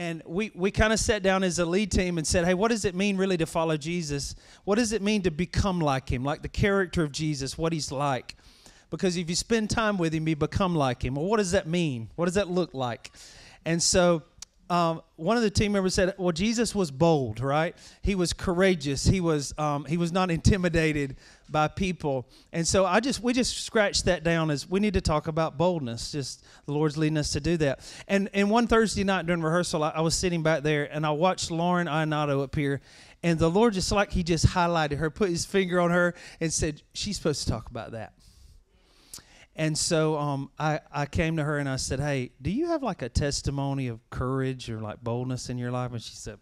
and we, we kind of sat down as a lead team and said, hey, what does it mean really to follow Jesus? What does it mean to become like him, like the character of Jesus, what he's like? Because if you spend time with him, you become like him. Well, what does that mean? What does that look like? And so um, one of the team members said, "Well, Jesus was bold, right? He was courageous. He was um, he was not intimidated by people." And so I just we just scratched that down as we need to talk about boldness. Just the Lord's leading us to do that. And and one Thursday night during rehearsal, I, I was sitting back there and I watched Lauren Ionato up here, and the Lord just like He just highlighted her, put His finger on her, and said, "She's supposed to talk about that." And so um, I, I came to her and I said, Hey, do you have like a testimony of courage or like boldness in your life? And she said,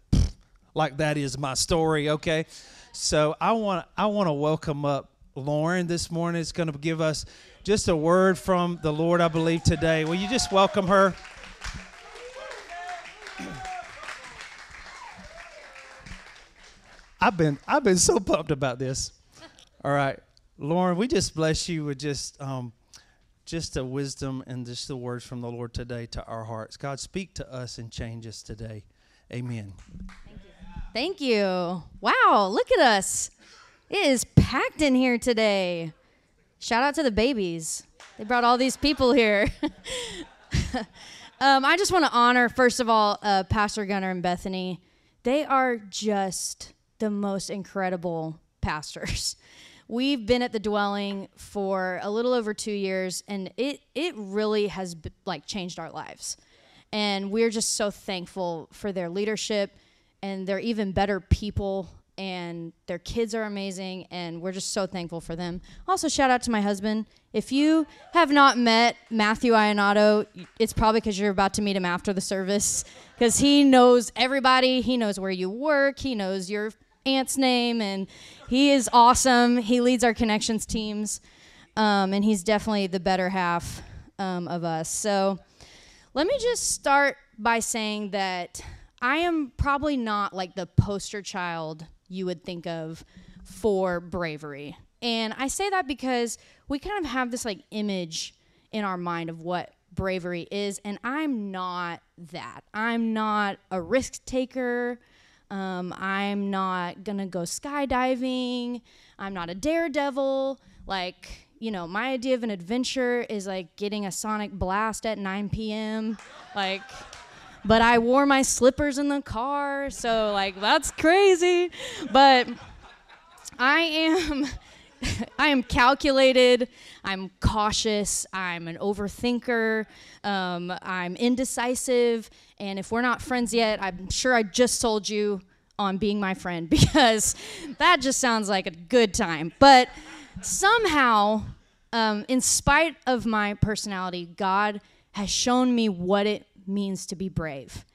Like that is my story, okay? So I want I want to welcome up Lauren this morning. It's going to give us just a word from the Lord, I believe, today. Will you just welcome her? I've been I've been so pumped about this. All right, Lauren, we just bless you with just um, just the wisdom and just the words from the Lord today to our hearts. God, speak to us and change us today. Amen. Thank you. Thank you. Wow, look at us. It is packed in here today. Shout out to the babies. They brought all these people here. um, I just want to honor, first of all, uh, Pastor Gunner and Bethany. They are just the most incredible pastors. We've been at the dwelling for a little over two years, and it it really has like changed our lives. And we're just so thankful for their leadership, and they're even better people. And their kids are amazing, and we're just so thankful for them. Also, shout out to my husband. If you have not met Matthew Ionato, it's probably because you're about to meet him after the service, because he knows everybody. He knows where you work. He knows your aunt's name, and he is awesome. He leads our connections teams, um, and he's definitely the better half um, of us. So let me just start by saying that I am probably not like the poster child you would think of for bravery. And I say that because we kind of have this like image in our mind of what bravery is, and I'm not that. I'm not a risk taker. Um, I'm not gonna go skydiving. I'm not a daredevil. Like, you know, my idea of an adventure is like getting a sonic blast at 9 p.m. Like, but I wore my slippers in the car, so like that's crazy. But I am. I am calculated. I'm cautious. I'm an overthinker. Um, I'm indecisive. And if we're not friends yet, I'm sure I just told you on being my friend because that just sounds like a good time. But somehow, um, in spite of my personality, God has shown me what it means to be brave.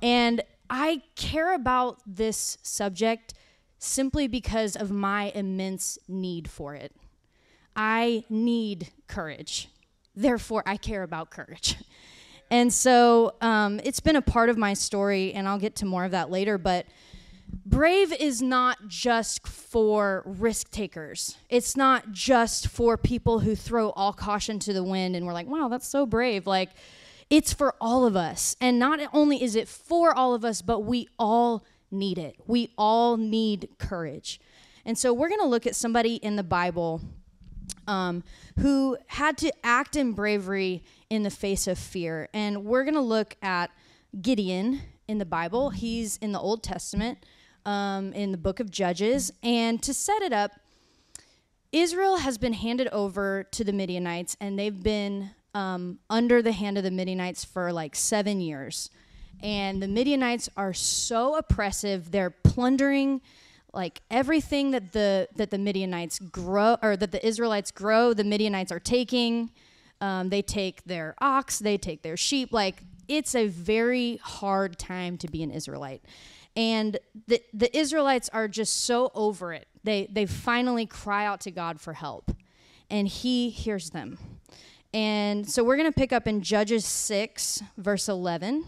And I care about this subject simply because of my immense need for it. I need courage. Therefore, I care about courage. And so um, it's been a part of my story, and I'll get to more of that later. But brave is not just for risk takers. It's not just for people who throw all caution to the wind and we're like, wow, that's so brave. Like, it's for all of us. And not only is it for all of us, but we all need it. We all need courage. And so we're going to look at somebody in the Bible um, who had to act in bravery in the face of fear. And we're going to look at Gideon in the Bible. He's in the Old Testament, um, in the book of Judges. And to set it up, Israel has been handed over to the Midianites, and they've been um, under the hand of the Midianites for like seven years. And the Midianites are so oppressive, they're plundering like everything that the that the Midianites grow or that the Israelites grow, the Midianites are taking. Um, they take their ox, they take their sheep. Like it's a very hard time to be an Israelite, and the the Israelites are just so over it. They they finally cry out to God for help, and He hears them. And so we're going to pick up in Judges six verse eleven.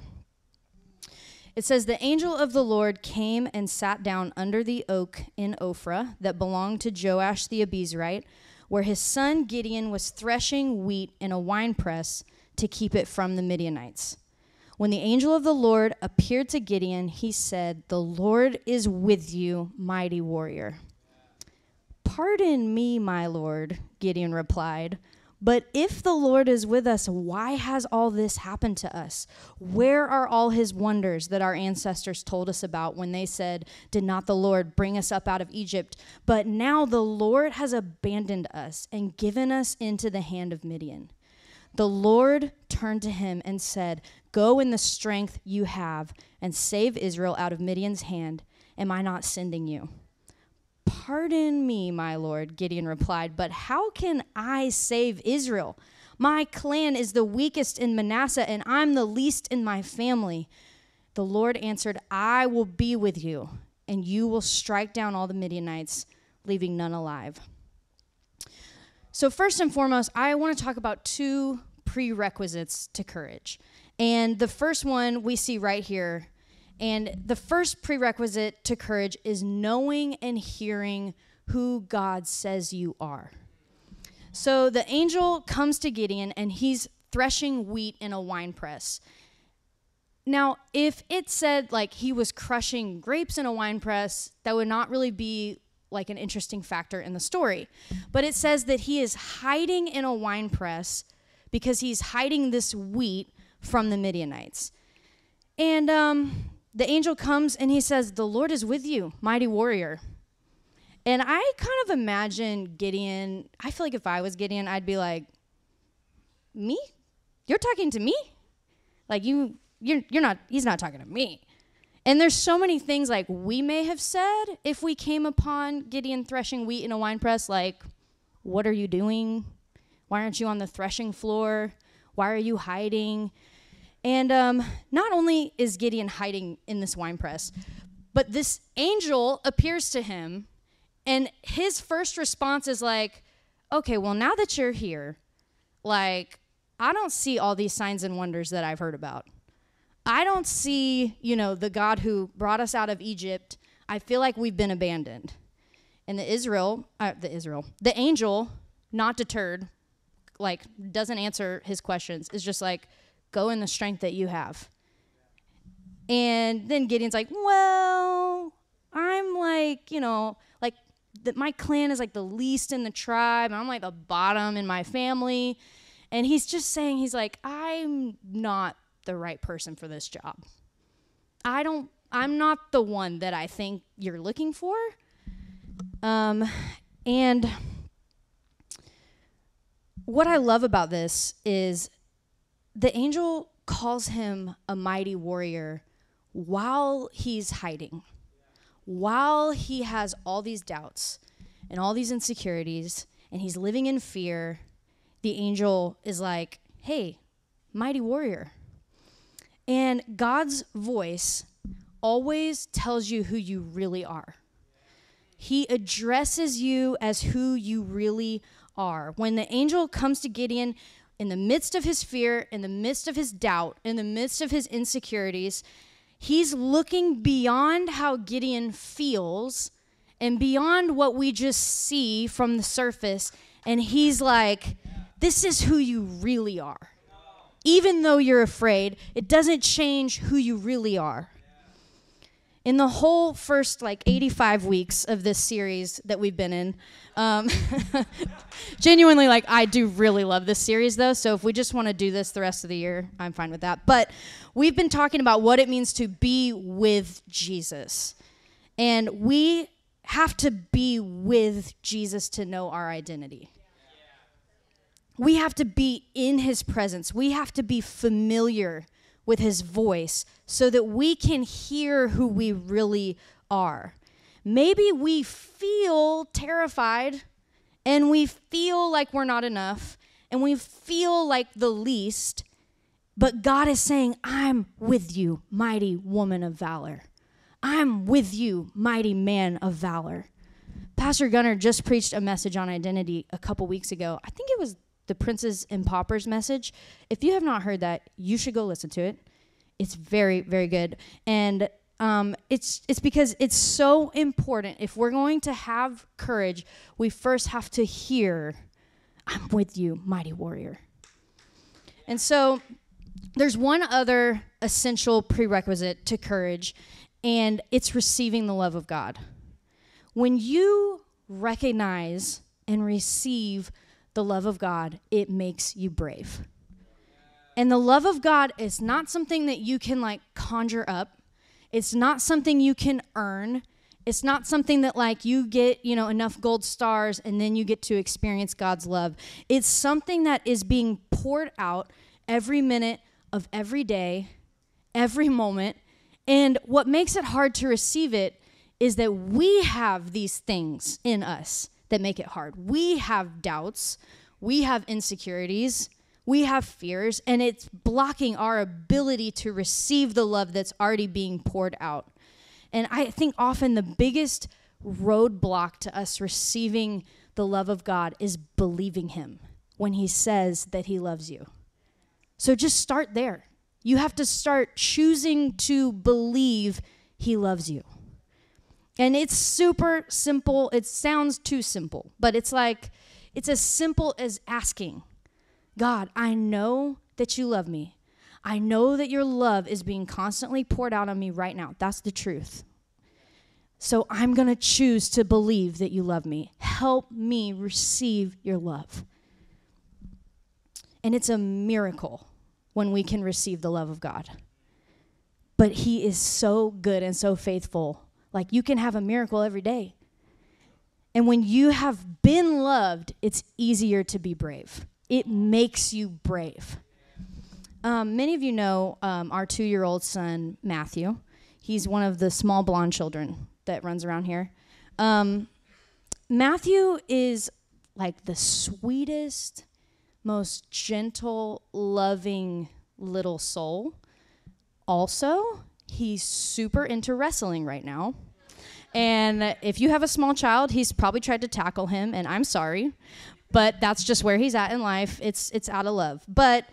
It says, The angel of the Lord came and sat down under the oak in Ophrah that belonged to Joash the Abiezrite, where his son Gideon was threshing wheat in a winepress to keep it from the Midianites. When the angel of the Lord appeared to Gideon, he said, The Lord is with you, mighty warrior. Pardon me, my lord, Gideon replied. But if the Lord is with us, why has all this happened to us? Where are all his wonders that our ancestors told us about when they said, Did not the Lord bring us up out of Egypt? But now the Lord has abandoned us and given us into the hand of Midian. The Lord turned to him and said, Go in the strength you have and save Israel out of Midian's hand. Am I not sending you? Pardon me, my lord, Gideon replied, but how can I save Israel? My clan is the weakest in Manasseh, and I'm the least in my family. The Lord answered, I will be with you, and you will strike down all the Midianites, leaving none alive. So, first and foremost, I want to talk about two prerequisites to courage. And the first one we see right here. And the first prerequisite to courage is knowing and hearing who God says you are. So the angel comes to Gideon and he's threshing wheat in a wine press. Now, if it said like he was crushing grapes in a wine press, that would not really be like an interesting factor in the story. But it says that he is hiding in a wine press because he's hiding this wheat from the Midianites. And um, the angel comes and he says, The Lord is with you, mighty warrior. And I kind of imagine Gideon, I feel like if I was Gideon, I'd be like, Me? You're talking to me? Like you you're you're not he's not talking to me. And there's so many things like we may have said if we came upon Gideon threshing wheat in a wine press, like, what are you doing? Why aren't you on the threshing floor? Why are you hiding? And um, not only is Gideon hiding in this wine press, but this angel appears to him, and his first response is like, okay, well, now that you're here, like, I don't see all these signs and wonders that I've heard about. I don't see, you know, the God who brought us out of Egypt. I feel like we've been abandoned. And the Israel, uh, the Israel, the angel, not deterred, like doesn't answer his questions, is just like, go in the strength that you have. And then Gideon's like, well, I'm like, you know, like my clan is like the least in the tribe. I'm like the bottom in my family. And he's just saying, he's like, I'm not the right person for this job. I don't, I'm not the one that I think you're looking for. Um, and what I love about this is the angel calls him a mighty warrior while he's hiding, while he has all these doubts and all these insecurities, and he's living in fear. The angel is like, hey, mighty warrior. And God's voice always tells you who you really are. He addresses you as who you really are. When the angel comes to Gideon in the midst of his fear, in the midst of his doubt, in the midst of his insecurities, he's looking beyond how Gideon feels and beyond what we just see from the surface. And he's like, This is who you really are. Even though you're afraid, it doesn't change who you really are in the whole first like 85 weeks of this series that we've been in um, genuinely like i do really love this series though so if we just want to do this the rest of the year i'm fine with that. But we've been talking about what it means to be with jesus and we have to be with jesus to know our identity. We have to be in his presence. We have to be familiar with his voice so that we can hear who we really are. Maybe we feel terrified and we feel like we're not enough and we feel like the least, but God is saying, I'm with you, mighty woman of valor. I'm with you, mighty man of valor. Pastor Gunner just preached a message on identity a couple weeks ago. I think it was the Princes and Paupers message. If you have not heard that, you should go listen to it. It's very, very good. And um, it's it's because it's so important. If we're going to have courage, we first have to hear, "I'm with you, mighty warrior." And so, there's one other essential prerequisite to courage, and it's receiving the love of God. When you recognize and receive the love of God, it makes you brave. And the love of God is not something that you can like conjure up. It's not something you can earn. It's not something that like you get, you know, enough gold stars and then you get to experience God's love. It's something that is being poured out every minute of every day, every moment. And what makes it hard to receive it is that we have these things in us that make it hard. We have doubts, we have insecurities, we have fears, and it's blocking our ability to receive the love that's already being poured out. And I think often the biggest roadblock to us receiving the love of God is believing Him when He says that He loves you. So just start there. You have to start choosing to believe He loves you. And it's super simple. It sounds too simple, but it's like, it's as simple as asking God, I know that you love me. I know that your love is being constantly poured out on me right now. That's the truth. So I'm going to choose to believe that you love me. Help me receive your love. And it's a miracle when we can receive the love of God. But He is so good and so faithful. Like you can have a miracle every day. And when you have been loved, it's easier to be brave it makes you brave. Um, many of you know um, our two year old son, Matthew. He's one of the small blonde children that runs around here. Um, Matthew is like the sweetest, most gentle, loving little soul. Also, he's super into wrestling right now. And if you have a small child, he's probably tried to tackle him, and I'm sorry but that's just where he's at in life. It's it's out of love. But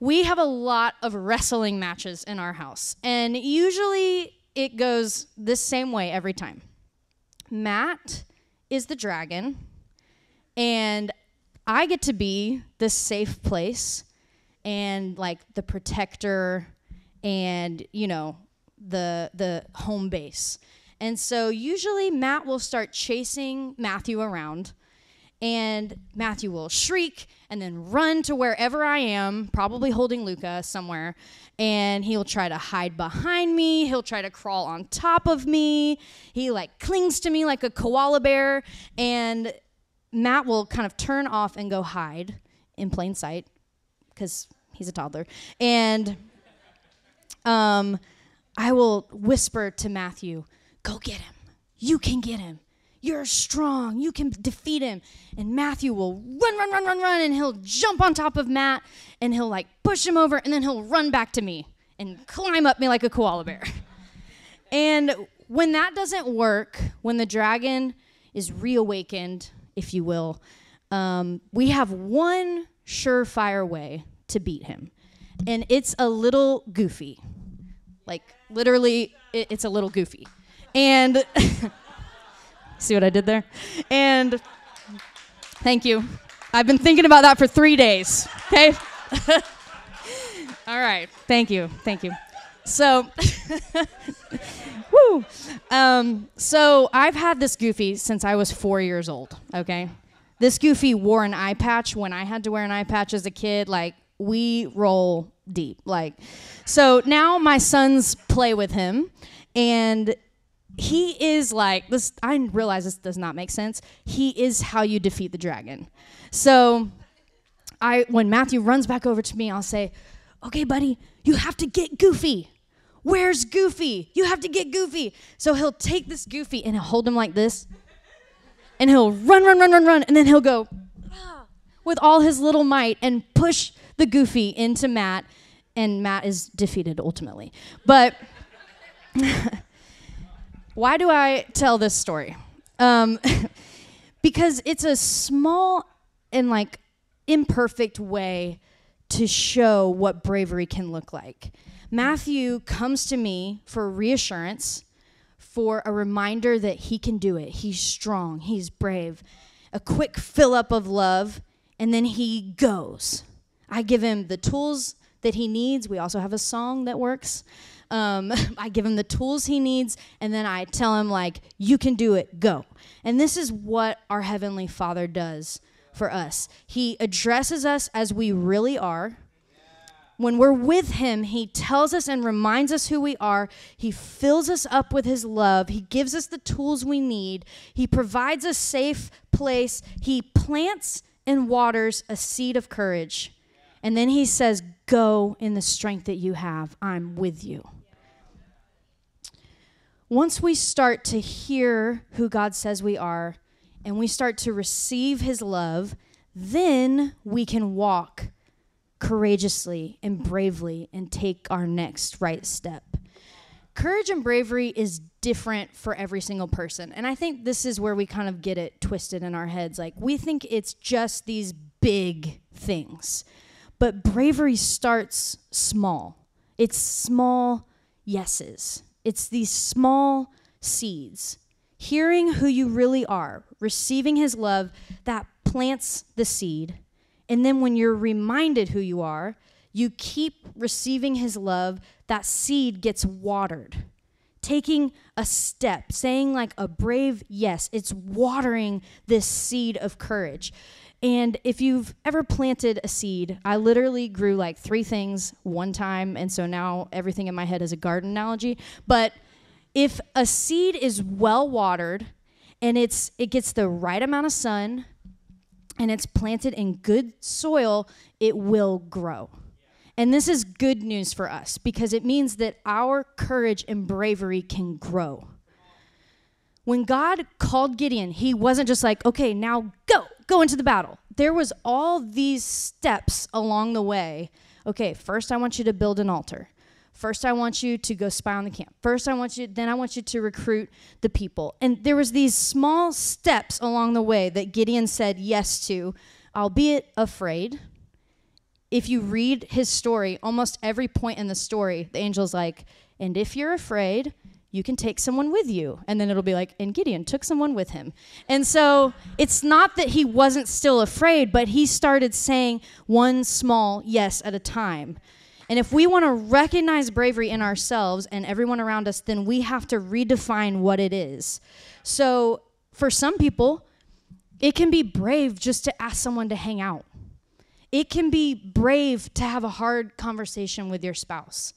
we have a lot of wrestling matches in our house, and usually it goes the same way every time. Matt is the dragon, and I get to be the safe place and like the protector and you know the the home base. And so usually Matt will start chasing Matthew around and Matthew will shriek and then run to wherever I am, probably holding Luca somewhere, and he'll try to hide behind me. He'll try to crawl on top of me. He like clings to me like a koala bear, and Matt will kind of turn off and go hide in plain sight because he's a toddler. And um, I will whisper to Matthew, Go get him. You can get him. You're strong. You can defeat him. And Matthew will run, run, run, run, run, and he'll jump on top of Matt and he'll like push him over and then he'll run back to me and climb up me like a koala bear. and when that doesn't work, when the dragon is reawakened, if you will, um, we have one surefire way to beat him. And it's a little goofy. Like, literally, it, it's a little goofy. And. See what I did there? And thank you. I've been thinking about that for three days. Okay? All right. Thank you. Thank you. So, woo. Um, so I've had this Goofy since I was four years old. Okay, this Goofy wore an eye patch when I had to wear an eye patch as a kid. Like we roll deep. Like, so now my sons play with him, and he is like this i realize this does not make sense. He is how you defeat the dragon. So i when matthew runs back over to me i'll say okay buddy you have to get goofy. Where's goofy? You have to get goofy. So he'll take this goofy and he'll hold him like this. And he'll run run run run run. And then he'll go ah, with all his little might and push the goofy into matt. And matt is defeated ultimately. But Why do I tell this story? Um, because it's a small and like imperfect way to show what bravery can look like. Matthew comes to me for reassurance, for a reminder that he can do it. He's strong, he's brave, a quick fill up of love, and then he goes. I give him the tools that he needs. We also have a song that works. Um, I give him the tools he needs, and then I tell him, like, you can do it, go. And this is what our Heavenly Father does for us. He addresses us as we really are. When we're with Him, He tells us and reminds us who we are. He fills us up with His love. He gives us the tools we need. He provides a safe place. He plants and waters a seed of courage. And then He says, Go in the strength that you have. I'm with you. Once we start to hear who God says we are and we start to receive His love, then we can walk courageously and bravely and take our next right step. Courage and bravery is different for every single person. And I think this is where we kind of get it twisted in our heads. Like, we think it's just these big things. But bravery starts small, it's small yeses, it's these small seeds. Hearing who you really are, receiving his love, that plants the seed and then when you're reminded who you are, you keep receiving his love, that seed gets watered. Taking a step, saying like a brave yes, it's watering this seed of courage. And if you've ever planted a seed, I literally grew like three things one time. And so now everything in my head is a garden analogy. But if a seed is well watered and it's it gets the right amount of sun, and it's planted in good soil, it will grow. And this is good news for us because it means that our courage and bravery can grow. When God called Gideon, he wasn't just like, okay, now go, go into the battle. There was all these steps along the way. Okay, first I want you to build an altar. First, I want you to go spy on the camp. First, I want you, then I want you to recruit the people. And there was these small steps along the way that Gideon said yes to, albeit afraid. If you read his story, almost every point in the story, the angel's like, and if you're afraid, you can take someone with you. And then it'll be like, and Gideon took someone with him. And so it's not that he wasn't still afraid, but he started saying one small yes at a time. And if we want to recognize bravery in ourselves and everyone around us, then we have to redefine what it is. So for some people, it can be brave just to ask someone to hang out. It can be brave to have a hard conversation with your spouse.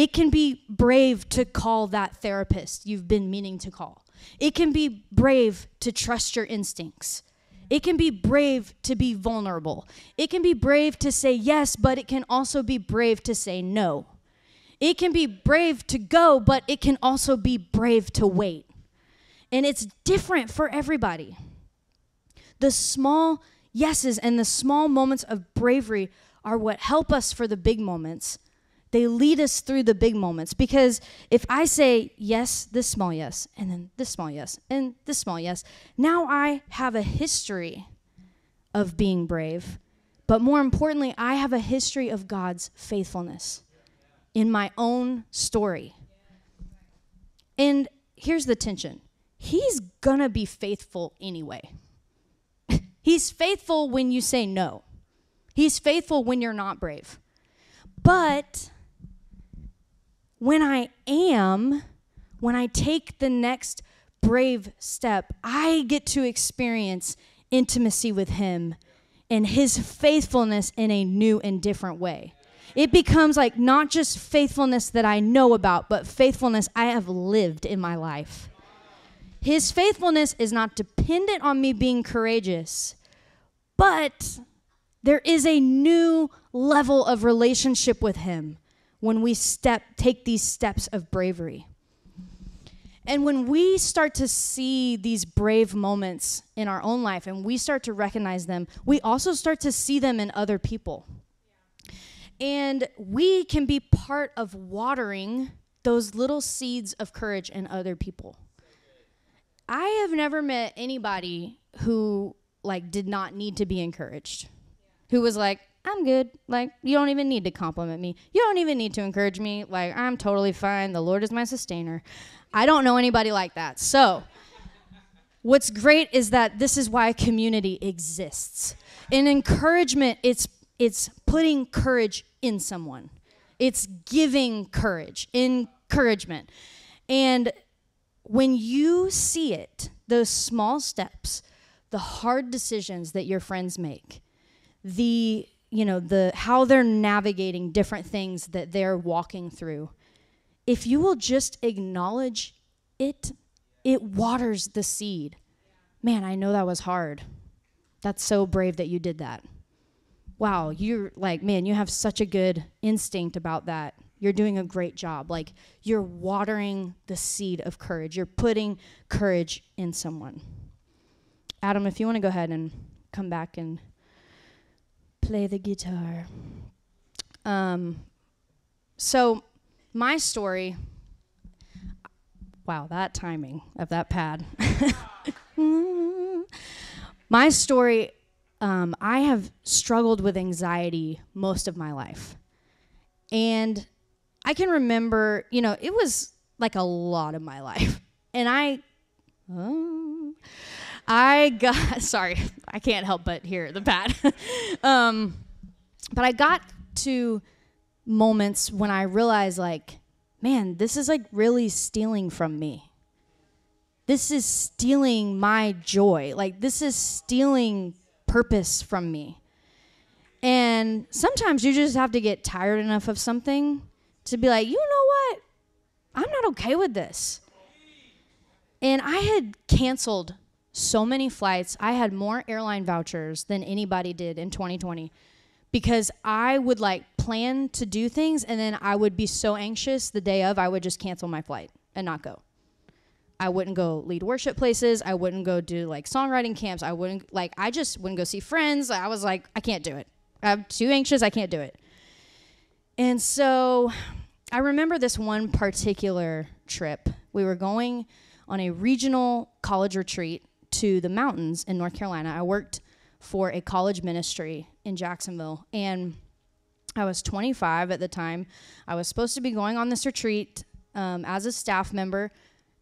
It can be brave to call that therapist you've been meaning to call. It can be brave to trust your instincts. It can be brave to be vulnerable. It can be brave to say yes, but it can also be brave to say no. It can be brave to go, but it can also be brave to wait. And it's different for everybody. The small yeses and the small moments of bravery are what help us for the big moments they lead us through the big moments because if I say yes, this small yes, and then this small yes, and this small yes, now I have a history of being brave. But more importantly, I have a history of God's faithfulness in my own story. And here's the tension He's gonna be faithful anyway. He's faithful when you say no, He's faithful when you're not brave. But when I am, when I take the next brave step, I get to experience intimacy with Him and His faithfulness in a new and different way. It becomes like not just faithfulness that I know about, but faithfulness I have lived in my life. His faithfulness is not dependent on me being courageous, but there is a new level of relationship with Him when we step take these steps of bravery. And when we start to see these brave moments in our own life and we start to recognize them, we also start to see them in other people. And we can be part of watering those little seeds of courage in other people. I have never met anybody who like did not need to be encouraged. Who was like, I'm good. Like, you don't even need to compliment me. You don't even need to encourage me. Like, I'm totally fine. The Lord is my sustainer. I don't know anybody like that. So, what's great is that this is why community exists. In encouragement, it's it's putting courage in someone. It's giving courage, encouragement. And when you see it, those small steps, the hard decisions that your friends make, the you know the how they're navigating different things that they're walking through. If you will just acknowledge it it waters the seed. Man i know that was hard. That's so brave that you did that. Wow you're like man you have such a good instinct about that. You're doing a great job. Like you're watering the seed of courage. You're putting courage in someone. Adam if you want to go ahead and come back and play the guitar. Um, so, my story. Wow, that timing of that pad. my story. Um, I have struggled with anxiety most of my life, and I can remember, you know, it was like a lot of my life, and I. Oh, I got sorry, I can't help but hear the pad. um, but I got to moments when I realized like, man, this is like really stealing from me. This is stealing my joy. Like this is stealing purpose from me. And sometimes you just have to get tired enough of something to be like, you know what? I'm not okay with this. And I had canceled so many flights. I had more airline vouchers than anybody did in 2020 because I would like plan to do things and then I would be so anxious the day of, I would just cancel my flight and not go. I wouldn't go lead worship places. I wouldn't go do like songwriting camps. I wouldn't like, I just wouldn't go see friends. I was like, I can't do it. I'm too anxious. I can't do it. And so I remember this one particular trip. We were going on a regional college retreat to the mountains in North Carolina. I worked for a college ministry in Jacksonville, and I was 25 at the time. I was supposed to be going on this retreat um, as a staff member,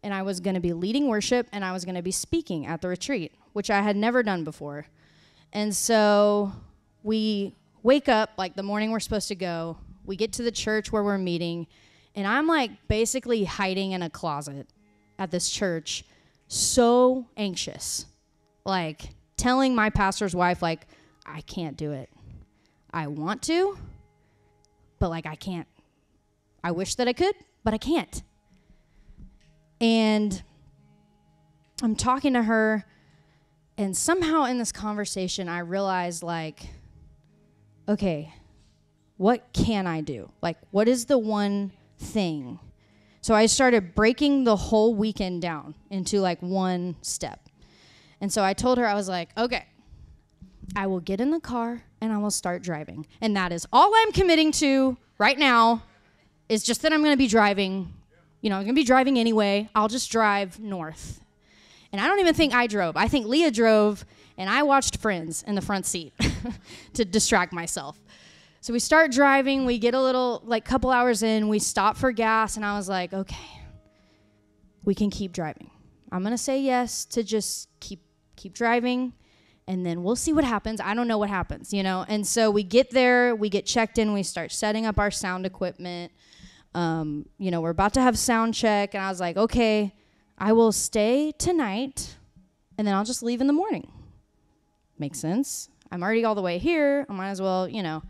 and I was going to be leading worship and I was going to be speaking at the retreat, which I had never done before. And so we wake up like the morning we're supposed to go. We get to the church where we're meeting, and I'm like basically hiding in a closet at this church so anxious, like telling my pastor's wife, like, I can't do it. I want to, but like, I can't. I wish that I could, but I can't. And I'm talking to her, and somehow in this conversation, I realized, like, okay, what can I do? Like, what is the one thing so I started breaking the whole weekend down into like one step. And so I told her, I was like, okay, I will get in the car and I will start driving. And that is all I'm committing to right now is just that I'm going to be driving. You know, I'm going to be driving anyway. I'll just drive north. And I don't even think I drove. I think Leah drove and I watched Friends in the front seat to distract myself. So we start driving, we get a little, like, couple hours in, we stop for gas, and I was like, okay, we can keep driving. I'm gonna say yes to just keep keep driving, and then we'll see what happens. I don't know what happens, you know. And so we get there, we get checked in, we start setting up our sound equipment. Um, you know, we're about to have sound check, and I was like, okay, I will stay tonight, and then I'll just leave in the morning. Makes sense. I'm already all the way here. I might as well, you know.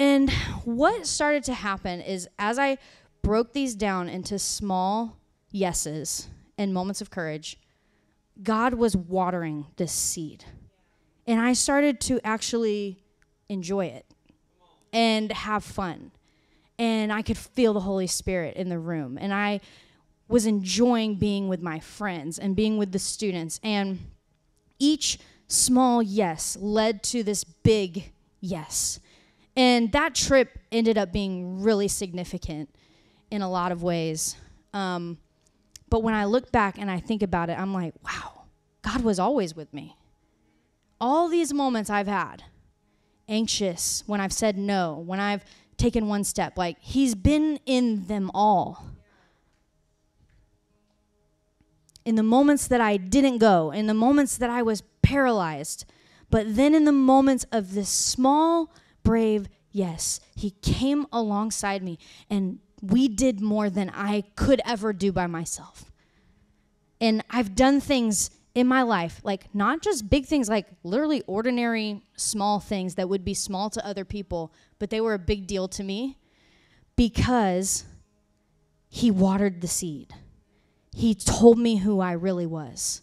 And what started to happen is as I broke these down into small yeses and moments of courage, God was watering this seed. And I started to actually enjoy it and have fun. And I could feel the Holy Spirit in the room. And I was enjoying being with my friends and being with the students. And each small yes led to this big yes. And that trip ended up being really significant in a lot of ways. Um, but when I look back and I think about it, I'm like, wow, God was always with me. All these moments I've had, anxious, when I've said no, when I've taken one step, like, He's been in them all. In the moments that I didn't go, in the moments that I was paralyzed, but then in the moments of this small brave yes. He came alongside me and we did more than I could ever do by myself. And I've done things in my life, like not just big things, like literally ordinary small things that would be small to other people, but they were a big deal to me because he watered the seed. He told me who I really was.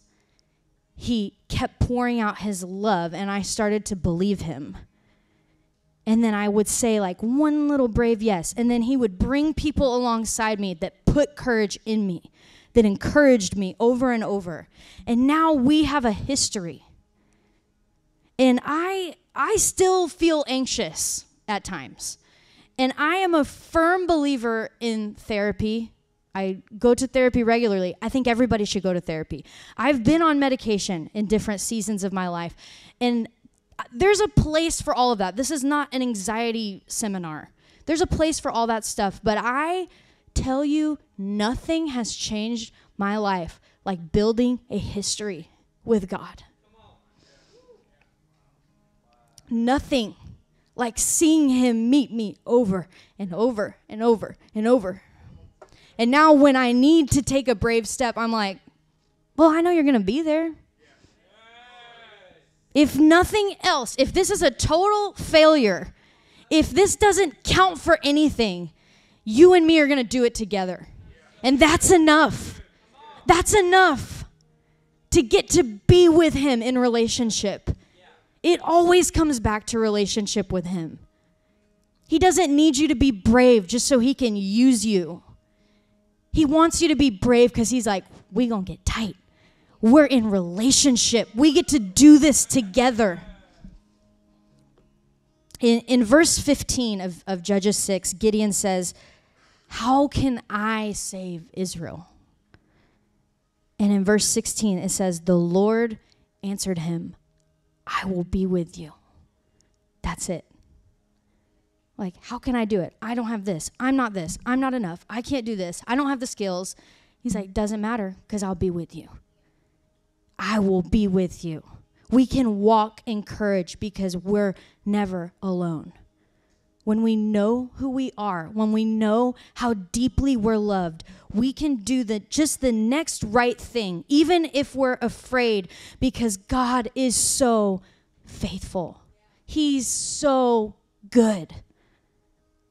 He kept pouring out his love, and I started to believe him. And then I would say, like, one little brave yes. And then he would bring people alongside me that put courage in me, that encouraged me over and over. And now we have a history. And I, I still feel anxious at times. And I am a firm believer in therapy. I go to therapy regularly. I think everybody should go to therapy. I've been on medication in different seasons of my life. And there's a place for all of that. This is not an anxiety seminar. There's a place for all that stuff. But I tell you, nothing has changed my life like building a history with God. Nothing like seeing Him meet me over and over and over and over. And now, when I need to take a brave step, I'm like, well, I know you're going to be there. If nothing else, if this is a total failure, if this doesn't count for anything, you and me are going to do it together. And that's enough. That's enough to get to be with Him in relationship. It always comes back to relationship with Him. He doesn't need you to be brave just so He can use you. He wants you to be brave because He's like, we going to get tight. We're in relationship. We get to do this together. In, in verse 15 of, of Judges 6, Gideon says, How can I save Israel? And in verse 16, it says, The Lord answered him, I will be with you. That's it. Like, how can I do it? I don't have this. I'm not this. I'm not enough. I can't do this. I don't have the skills. He's like, Doesn't matter because I'll be with you. I will be with you. We can walk in courage because we're never alone. When we know who we are, when we know how deeply we're loved, we can do the just the next right thing, even if we're afraid, because God is so faithful. He's so good.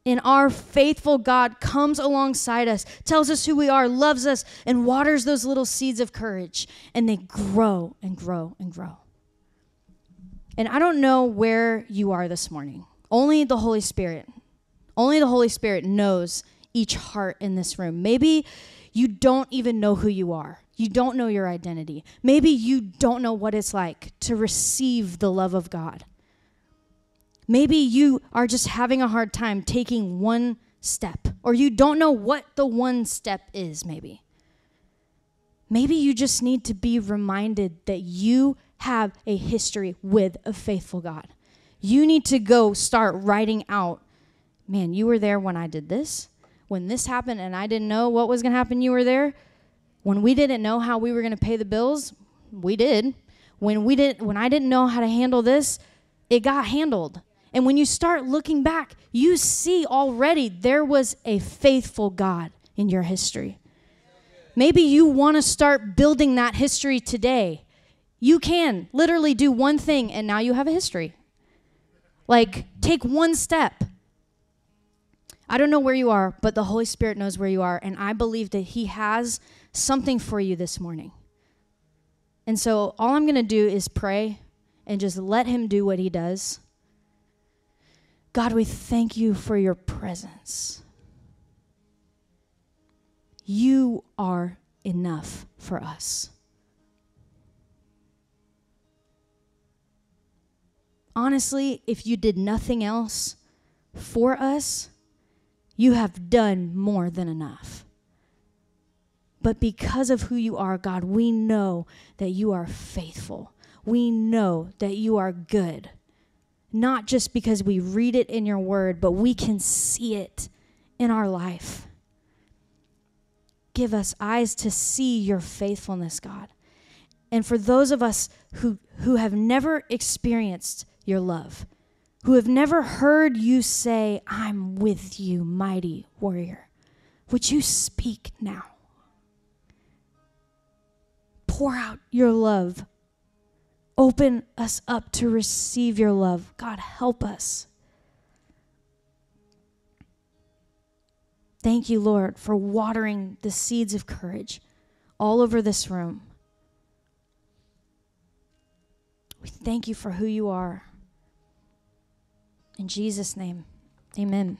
And our faithful God comes alongside us, tells us who we are, loves us, and waters those little seeds of courage. And they grow and grow and grow. And I don't know where you are this morning. Only the Holy Spirit, only the Holy Spirit knows each heart in this room. Maybe you don't even know who you are. You don't know your identity. Maybe you don't know what it's like to receive the love of God. Maybe you are just having a hard time taking one step, or you don't know what the one step is, maybe. Maybe you just need to be reminded that you have a history with a faithful God. You need to go start writing out, man, you were there when I did this. When this happened and I didn't know what was going to happen, you were there. When we didn't know how we were going to pay the bills, we did. When we didn't when I didn't know how to handle this, it got handled. And when you start looking back, you see already there was a faithful God in your history. Maybe you want to start building that history today. You can literally do one thing and now you have a history. Like, take one step. I don't know where you are, but the Holy Spirit knows where you are. And I believe that He has something for you this morning. And so, all I'm going to do is pray and just let Him do what He does. God, we thank you for your presence. You are enough for us. Honestly, if you did nothing else for us, you have done more than enough. But because of who you are, God, we know that you are faithful. We know that you are good not just because we read it in your word, but we can see it in our life. Give us eyes to see your faithfulness, God. And for those of us who, who have never experienced your love, who have never heard you say, I'm with you, mighty warrior, would you speak now? Pour out your love. Open us up to receive your love. God, help us. Thank you, Lord, for watering the seeds of courage all over this room. We thank you for who you are. In Jesus' name, amen.